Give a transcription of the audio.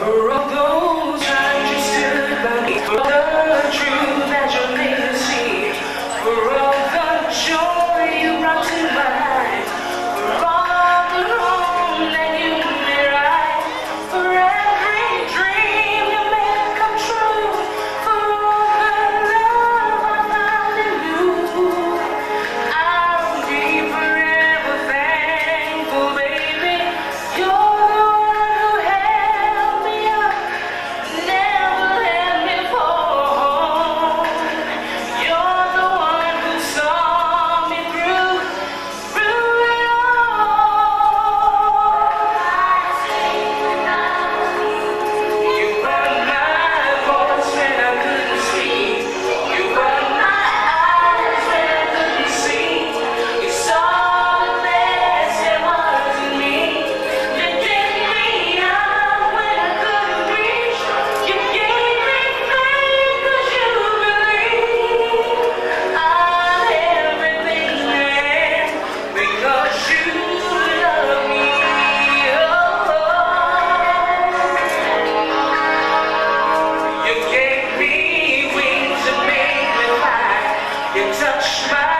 Morocco. Please touch my